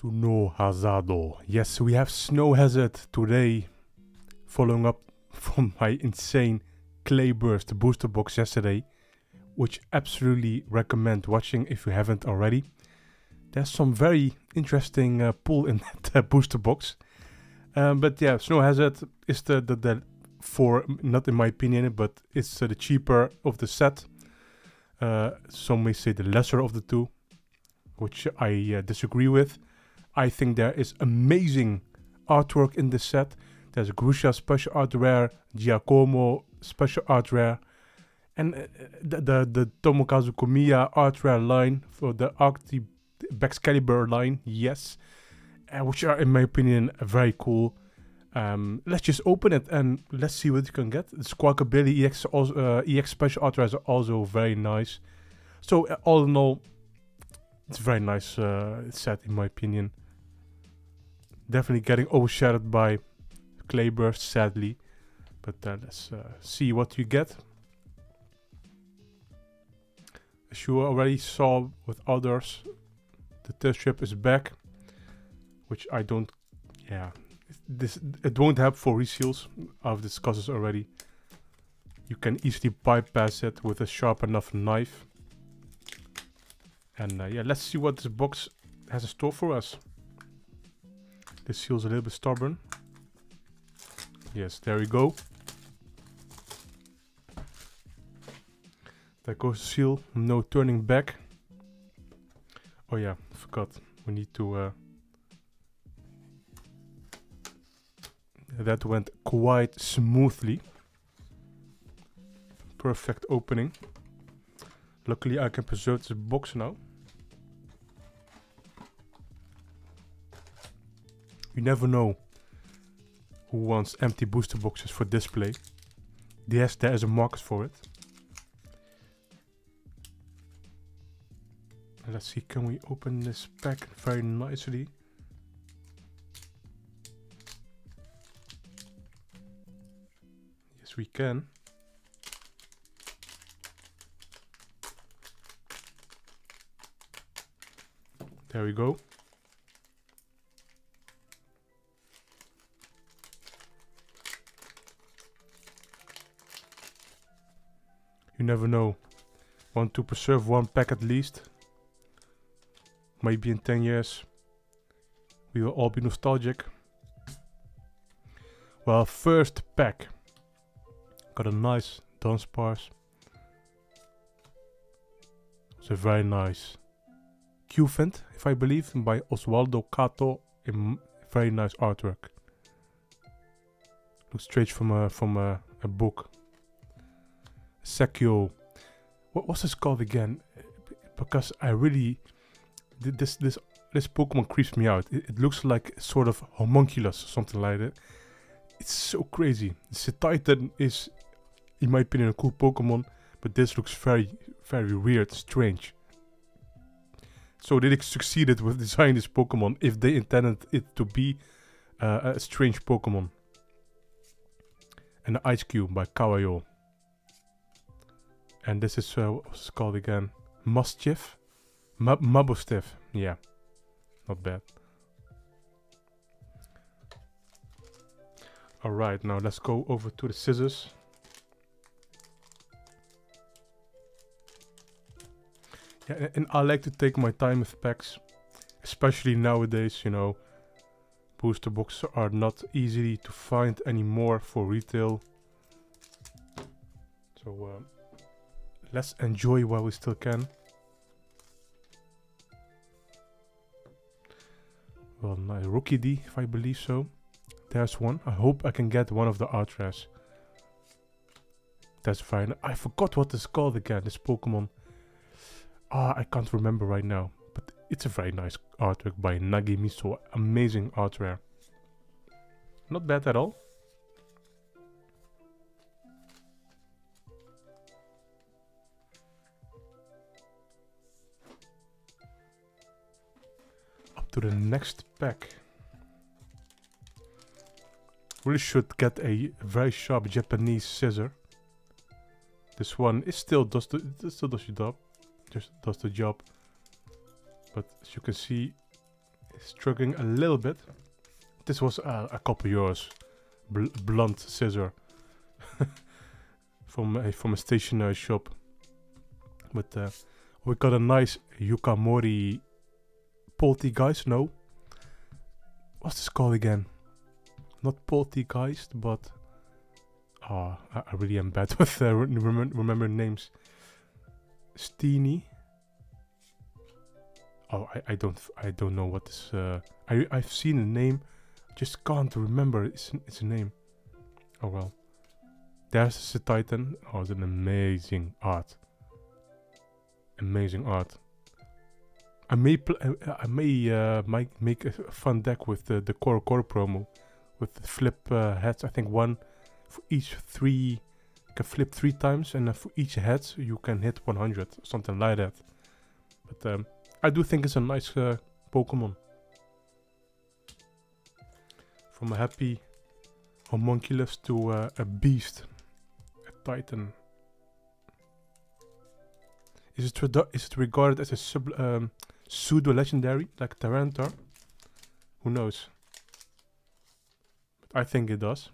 Snow Hazard. Yes, we have Snow Hazard today, following up from my insane Clay Burst booster box yesterday, which absolutely recommend watching if you haven't already. There's some very interesting uh, pull in that uh, booster box. Um, but yeah, Snow Hazard is the, the, the for not in my opinion, but it's uh, the cheaper of the set. Uh, some may say the lesser of the two, which I uh, disagree with. I think there is amazing artwork in this set. There's Grusha special art rare, Giacomo special art rare, and uh, the, the, the Tomokazu Komiya art rare line for the Arcti Excalibur line, yes, uh, which are in my opinion very cool. Um, let's just open it and let's see what you can get. The Squawkabilly EX, uh, EX special art rares are also very nice. So uh, all in all, it's a very nice uh, set in my opinion. Definitely getting overshadowed by Clayburst, sadly. But uh, let's uh, see what you get. As you already saw with others, the test strip is back, which I don't. Yeah, this it won't help for reseals. I've discussed this already. You can easily bypass it with a sharp enough knife. And uh, yeah, let's see what this box has in store for us. This seal's a little bit stubborn. Yes, there we go. There goes the seal, no turning back. Oh yeah, forgot. We need to... Uh, that went quite smoothly. Perfect opening. Luckily I can preserve this box now. You never know who wants empty booster boxes for display. Yes, there is a market for it. Let's see, can we open this pack very nicely? Yes, we can. There we go. You never know. Want to preserve one pack at least. Maybe in 10 years we will all be nostalgic. Well, first pack. Got a nice Dunsparce. It's a very nice Cufant, if I believe, by Oswaldo Kato in very nice artwork. Looks straight from a from a, a book. Sekio. What was this called again? Because I really this this this Pokemon creeps me out. It, it looks like sort of homunculus, or something like that. It's so crazy. Titan is, in my opinion, a cool Pokemon, but this looks very very weird, strange. So they succeeded with designing this Pokemon if they intended it to be uh, a strange Pokemon. And Ice Cube by Kawayo. And this is, uh, what's called again? Muschief? M Mabosstiff. Yeah. Not bad. Alright, now let's go over to the scissors. Yeah, and I like to take my time with packs. Especially nowadays, you know. Booster boxes are not easy to find anymore for retail. So uh, let's enjoy while we still can. Well, nice Rookidee, if I believe so. There's one. I hope I can get one of the art rares. That's fine. I forgot what it's called again, this Pokemon. Ah, I can't remember right now. But it's a very nice artwork by Nagi Nagimiso. Amazing art rare. Not bad at all. To the next pack. Really should get a very sharp Japanese scissor. This one is still does the still does the job. Just does the job. But as you can see, it's struggling a little bit. This was uh, a couple euros. Bl blunt scissor. from, a, from a stationery shop. But uh, we got a nice Yuka Morii Poltergeist, no. What's this called again? Not Poltergeist, but... Ah, oh, I, really am bad with uh, remember, names. Steenie. Oh, I, I don't I don't know what this. Uh, I I've seen the name, just can't remember its its a name. Oh well. There's the Titan. Oh, it's an amazing art. Amazing art. I may I may uh, might make a fun deck with the the Core Core promo, with flip uh, heads. I think one for each three. You can flip three times, and for each head you can hit 100, something like that. But um, I do think it's a nice uh, Pokemon. From a happy homunculus to uh, a beast, a titan. Is it, is it regarded as a sub um, pseudo legendary like Tyranitar? Who knows? I think it does.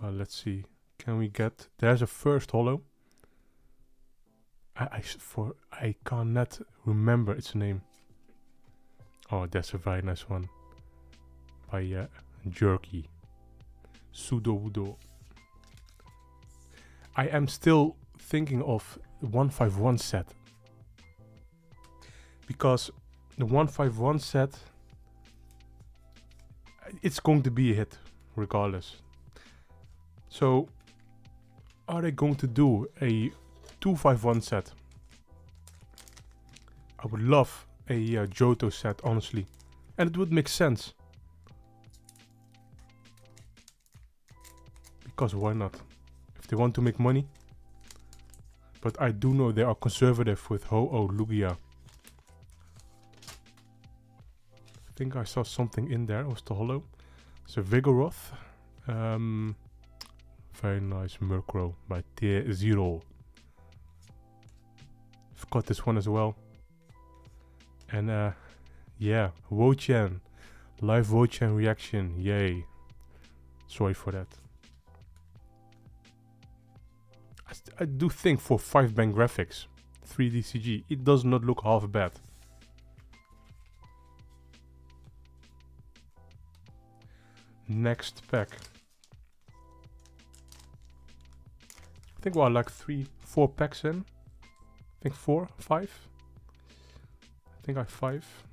Well, let's see. Can we get... There's a first hollow. I, I for I cannot remember its name. Oh, that's a very nice one. By uh, Jerky. Sudowoodo. I am still thinking of 151 set. Because the 151 set it's going to be a hit regardless. So are they going to do a 251 set. I would love a uh, Johto set, honestly. And it would make sense. Because why not? If they want to make money. But I do know they are conservative with Ho-Oh Lugia. I think I saw something in there. Was the holo? So Vigoroth. Um, very nice Murkrow by tier 0 got this one as well. And uh, yeah, Wo-Chien. Live Wo-Chien reaction, yay. Sorry for that. I do think for 5ban graphics, 3D CG, it does not look half bad. Next pack. I think we're like 3, 4 packs in. I think 4, 5. I think I 5.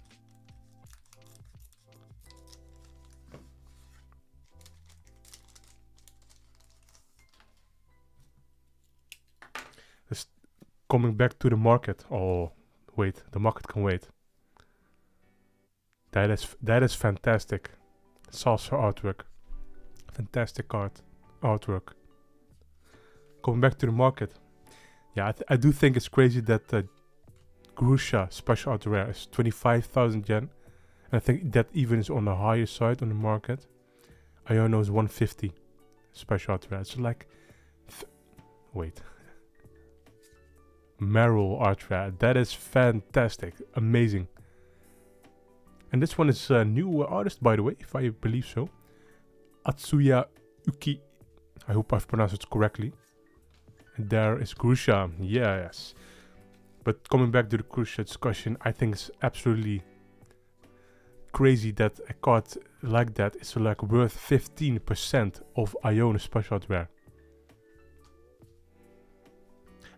Coming back to the market. Oh, wait, the market can wait. That is that is fantastic. Salsa artwork. Fantastic art artwork. Coming back to the market. Yeah, I, I do think it's crazy that the Grusha special art rare is 25,000 yen. And I think that even is on the higher side on the market. Iono is 150 special art rare. So like, wait. Marill art rare. That is fantastic. Amazing. And this one is a new artist, by the way, if I believe so. Atsuya Uki. I hope I've pronounced it correctly. And There is Grusha, yes. But coming back to the Grusha discussion, I think it's absolutely crazy that a card like that is like worth 15% of Iono special rare.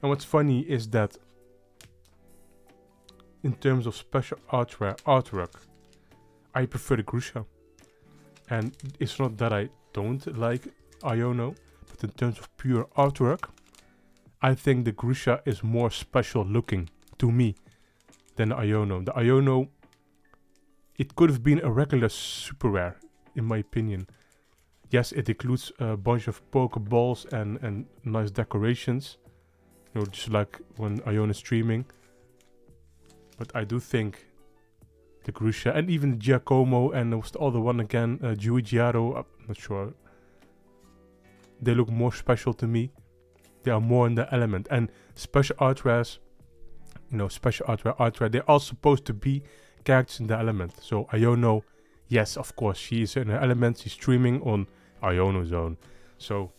And what's funny is that in terms of special artwork, artwork I prefer the Grusha. And it's not that I don't like Iono, but in terms of pure artwork, I think the Grusha is more special looking to me than the Iono. The Iono, it could have been a regular super rare, in my opinion. Yes, it includes a bunch of Pokeballs and, and nice decorations. You know, just like when Iono is streaming. But I do think the Grusha and even Giacomo and was the other one again, uh, Giugiaro, I'm not sure. They look more special to me they are more in the element. And special art rares, you know, special artware, artware, they're all supposed to be characters in the element. So Iono, yes, of course, she is in her element. She's streaming on Iono Zone. So,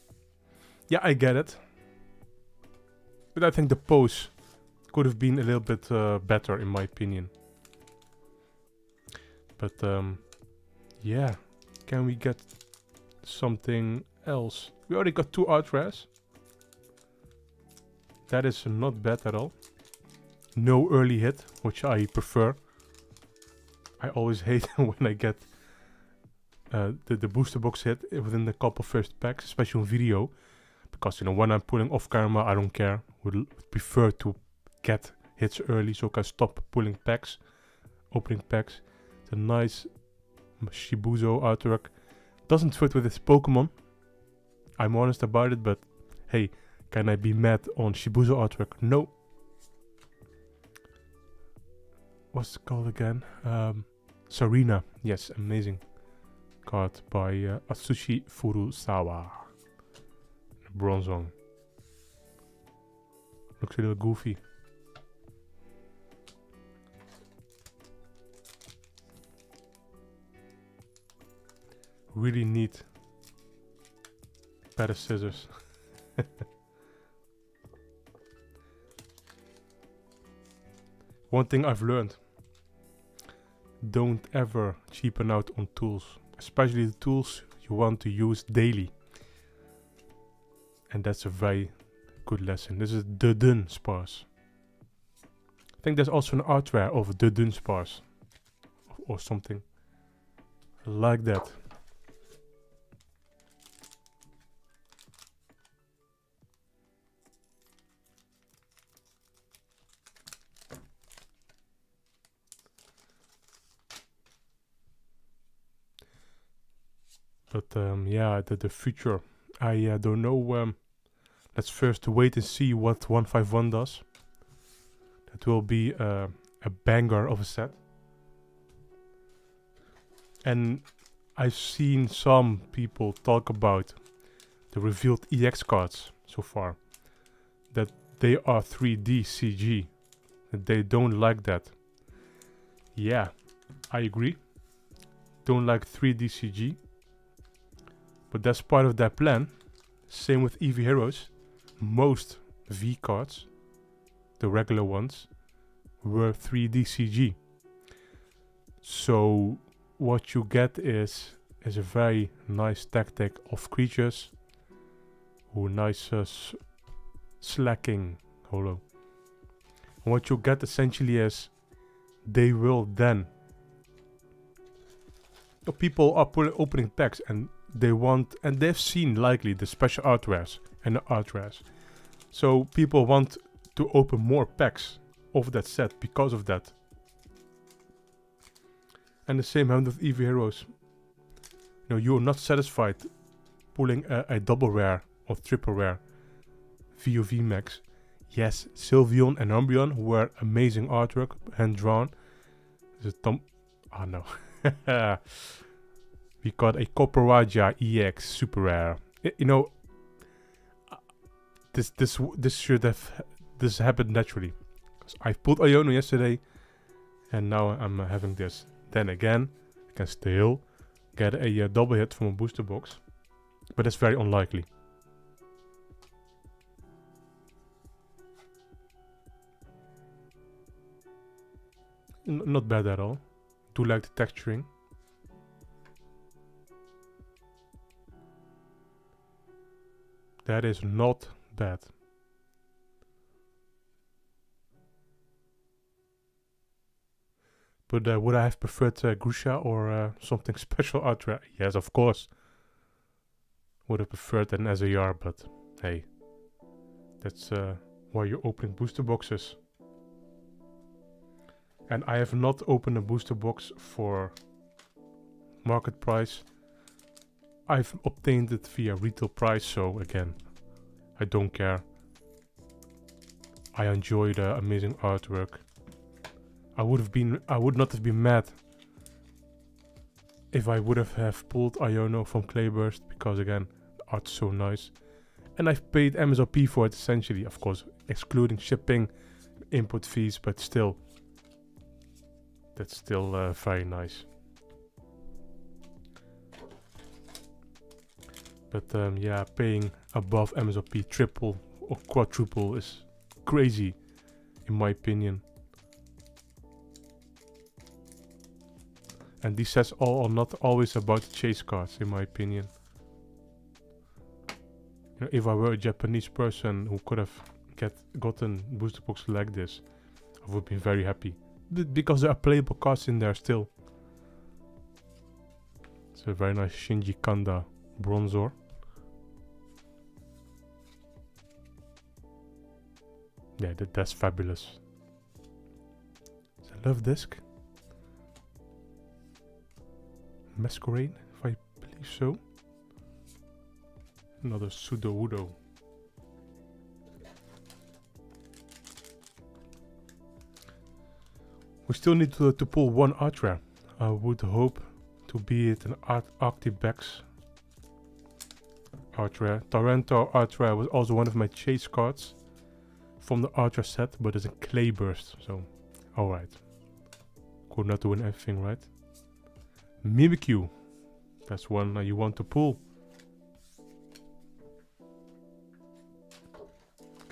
yeah, I get it. But I think the pose could have been a little bit uh, better, in my opinion. But, um, yeah. Can we get something else? We already got two art rares. That is not bad at all. No early hit, which I prefer. I always hate when I get uh, the, the booster box hit within the couple first packs, especially on video. Because, you know, when I'm pulling off camera, I don't care. Would prefer to get hits early so I can stop pulling packs, opening packs. It's a nice Shibuzo artwork. Doesn't fit with this Pokemon. I'm honest about it, but hey, can I be mad on Shibuzo artwork? No. What's it called again? Um. Yes, amazing card by uh, Atsushi Furusawa. Bronze one. Looks a little goofy. Really neat pair of scissors. One thing I've learned. Don't ever cheapen out on tools. Especially the tools you want to use daily. And that's a very good lesson. This is the Dunsparce. I think there's also an artware of the Dunsparce. Or something like that. But um, yeah, the, the future, I uh, don't know. Um, let's first wait and see what 151 does. That will be uh, a banger of a set. And I've seen some people talk about the revealed EX cards so far. That they are 3D CG. That they don't like that. Yeah, I agree. Don't like 3D CG. But that's part of their plan. Same with Eevee Heroes. Most V cards, the regular ones, were 3D CG. So what you get is is a very nice tactic of creatures who nice uh, slacking holo. And what you get essentially is they will then The people are opening packs and they want, and they've seen likely the special art rares and the art. So people want to open more packs of that set because of that. And the same happened with Eevee Heroes. You know, you're not satisfied pulling a, a double rare or triple rare VOV max. Yes, Sylveon and Umbreon were amazing artwork, hand drawn. Is it Tom? Oh ah, no. we got a Copperajah EX super rare. You know, this this this should have this happened naturally. Cause I pulled Iono yesterday, and now I'm having this. Then again, I can still get a uh, double hit from a booster box, but that's very unlikely. N not bad at all. Do like the texturing. That is not bad. But uh, would I have preferred uh, Grusha or uh, something special Ultra? Yes, of course. Would have preferred an SAR, but hey. That's uh, why you're opening booster boxes. And I have not opened a booster box for market price. I've obtained it via retail price, so again, I don't care. I enjoy the amazing artwork. I would have been, I would not have been mad if I would have, have pulled Iono from Clayburst, because again, art's so nice. And I've paid MSRP for it essentially, of course, excluding shipping, input fees, but still, that's still uh, very nice. But um, yeah, paying above MSRP triple or quadruple is crazy, in my opinion. And these sets all are not always about chase cards, in my opinion. You know, if I were a Japanese person who could have get gotten booster box like this, I would be very happy. because there are playable cards in there still. It's a very nice Shinji Kanda Bronzor. Yeah, that, that's fabulous. It's a Luvdisc. Masquerade, if I believe so. Another Sudowoodo. We still need to, to pull one Ultra. I would hope to be it an Ar Arctibax Ultra. Torrento Ultra was also one of my chase cards from the Archer set, but it's a clay burst, so alright. Could not doing anything right. Mimikyu. That's one you want to pull.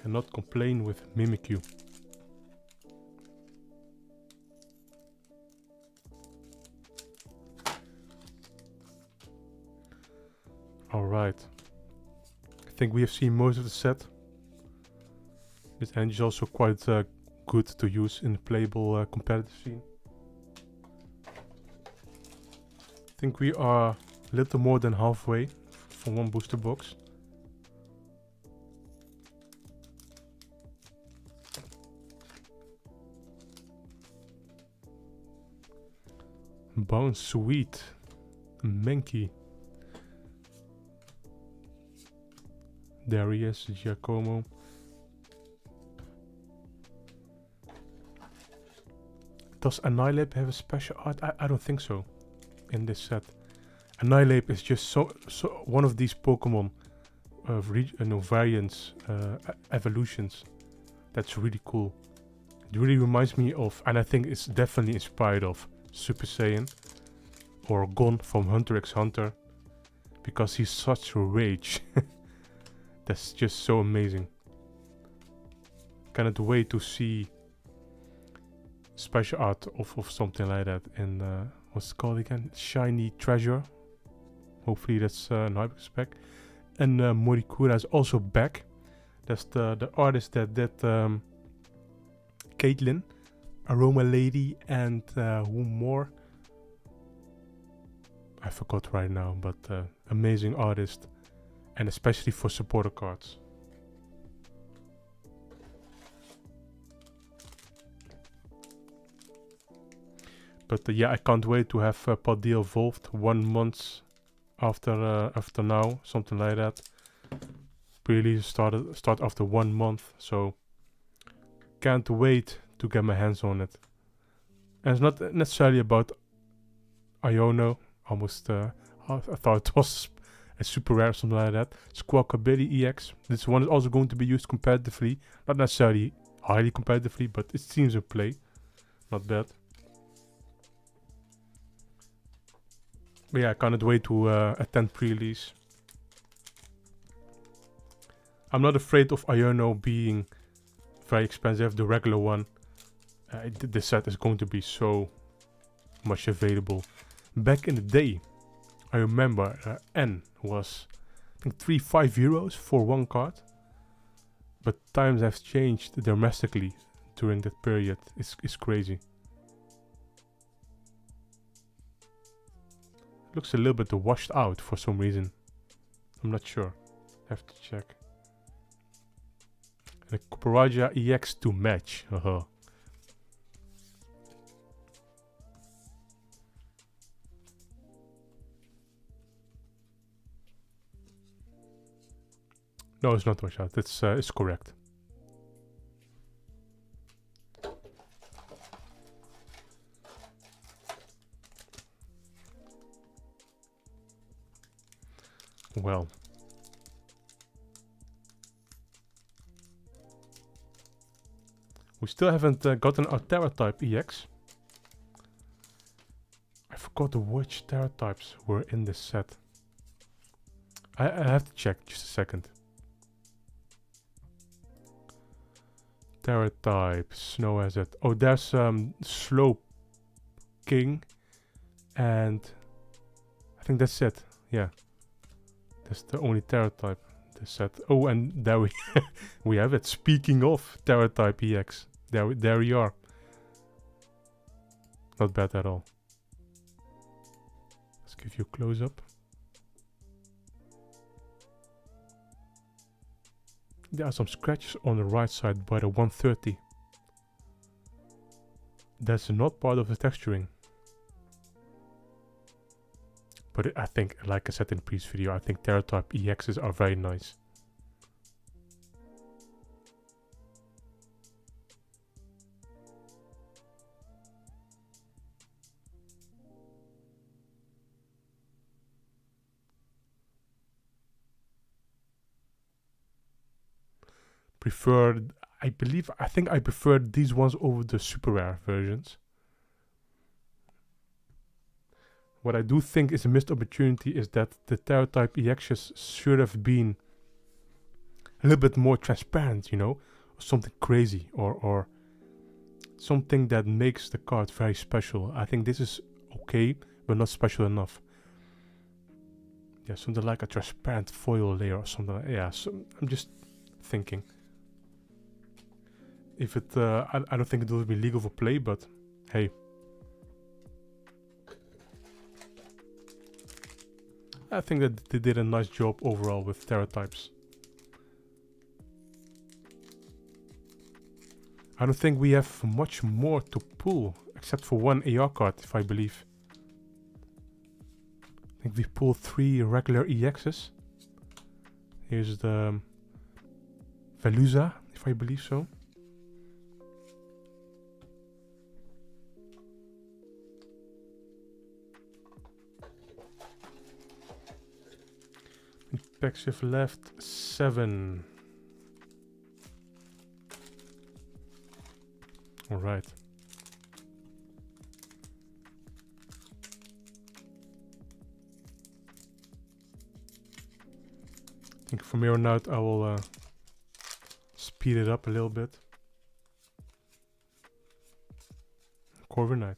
Cannot complain with Mimikyu. Alright. I think we have seen most of the set. This engine is also quite uh, good to use in the playable uh, competitive scene. I think we are a little more than halfway from one booster box. Bounsweet. Menki. Is, Giacomo. Does Annihilape have a special art? I, I don't think so in this set. Annihilape is just so so one of these Pokemon of uh, no, variants, uh, evolutions. That's really cool. It really reminds me of, and I think it's definitely inspired of Super Saiyan or Gon from Hunter x Hunter because he's such a rage. That's just so amazing. Cannot wait to see special art of, of something like that in uh, what's it called again? Shiny Treasure. Hopefully that's uh, an hyper spec. And uh, Morikura is also back. That's the, the artist that did um, Caitlin, Aroma Lady, and uh, who more? I forgot right now, but uh, amazing artist. And especially for supporter cards. But uh, yeah, I can't wait to have uh, Paldea evolved one month after uh, after now, something like that. Really started start after one month, so can't wait to get my hands on it. And it's not necessarily about Iono. Almost, uh, I thought it was a super rare, something like that. Squawkabilly EX. This one is also going to be used competitively, not necessarily highly competitively, but it seems to play. Not bad. But yeah, I cannot wait to uh, attend pre-release. I'm not afraid of Iono being very expensive, the regular one. Uh, the set is going to be so much available. Back in the day, I remember uh, N was I think 3 5 euros for one card. But times have changed dramatically during that period. It's, it's crazy. Looks a little bit washed out for some reason. I'm not sure. Have to check. And a Copperajah EX to match. Uh -huh. No, it's not washed out. It's, uh, it's correct. Well. We still haven't uh, gotten our Tera type EX. I forgot which Tera types were in this set. I, I have to check just a second. Tera type, Snow Hazard. Oh, there's um, slope King and I think that's it. Yeah. That's the only Tera type. The set. Oh, and there we we have it. Speaking of Tera type EX, there we, there we are. Not bad at all. Let's give you a close up. There are some scratches on the right side by the 130. That's not part of the texturing. But I think, like I said in the previous video, I think TeraType EXs are very nice. Preferred, I believe, I think I preferred these ones over the super rare versions. What I do think is a missed opportunity is that the Teratype EXs should have been a little bit more transparent, you know, something crazy or or something that makes the card very special. I think this is okay, but not special enough. Yeah, something like a transparent foil layer or something. Like, yeah, so I'm just thinking. If it, uh, I, I don't think it will be legal for play, but hey, I think that they did a nice job overall with Teratypes. I don't think we have much more to pull, except for one AR card, if I believe. I think we pulled three regular EXs. Here's the Veluza, if I believe so. Back shift left, seven. All right. I think from here on out I will uh, speed it up a little bit. Corviknight.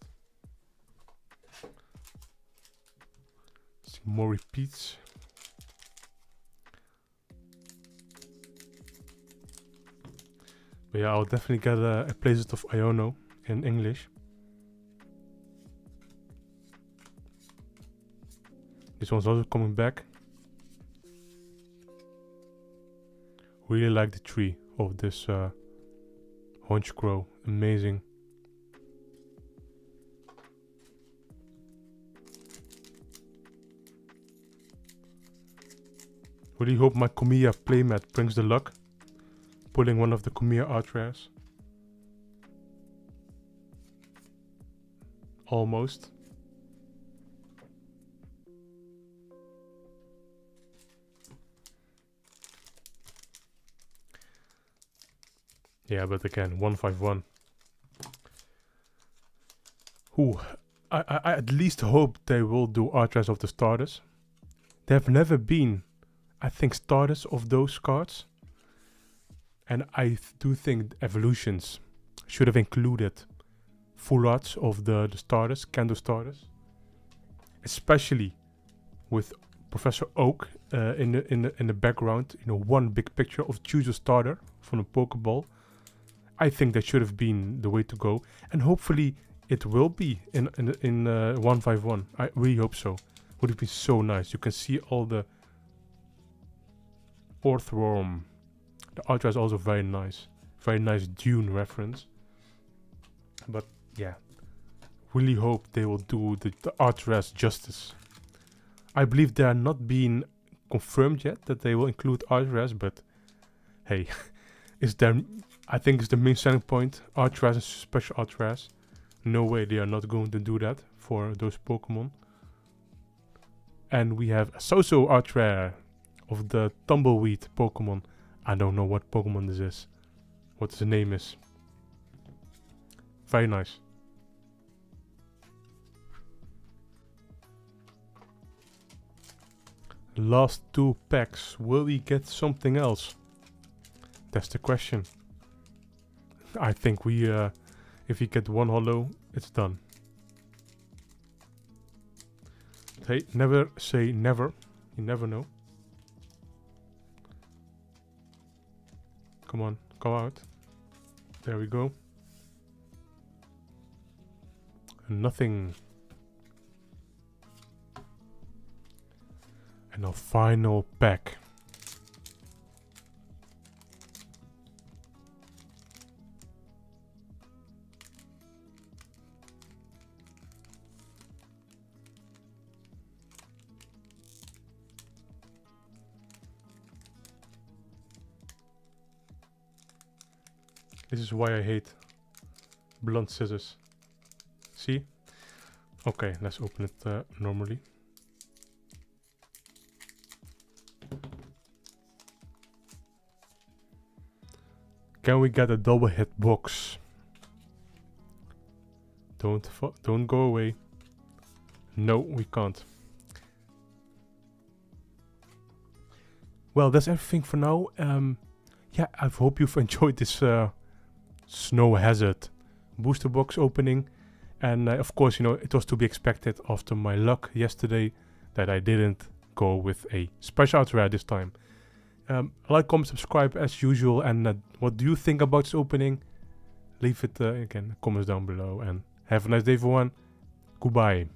See more repeats. But yeah, I'll definitely get a, a of Iono in English. This one's also coming back. Really like the tree of this uh, Honchkrow. Amazing. Really hope my Komiya playmat brings the luck pulling one of the Komiya art rares. Almost. Yeah, but again, 151. Who I, I, I at least hope they will do art rares of the starters. There have never been, I think, starters of those cards. And I do think Evolutions should have included full arts of the, the starters, Kanto starters. Especially with Professor Oak uh, in the in the in the background, you know, one big picture of choose a starter from a Pokeball. I think that should have been the way to go, and hopefully it will be in in in uh, 151. I really hope so. Would have been so nice. You can see all the Orthworm the art is also very nice. Very nice Dune reference. But yeah, really hope they will do the, the justice. I believe they are not being confirmed yet that they will include art res, but hey, is there? I think it's the main selling point. Art res and special art res. No way they are not going to do that for those Pokemon. And we have a so-so rare of the Tumbleweed Pokemon I don't know what Pokemon this is. What the name is. Very nice. Last two packs. Will we get something else? That's the question. I think we, uh, if we get one hollow, it's done. Hey, never say never. You never know. Come on, go out. There we go. Nothing. And a final pack. This is why I hate blunt scissors. See? Okay, let's open it uh, normally. Can we get a double hit box? Don't don't go away. No, we can't. Well, that's everything for now. Um, yeah, I hope you've enjoyed this uh, Snow Hazard booster box opening. And uh, of course, you know, it was to be expected after my luck yesterday that I didn't go with a special out rare this time. Um, like, comment, subscribe as usual. And uh, what do you think about this opening? Leave it uh, again, comments down below. And have a nice day, everyone. Goodbye.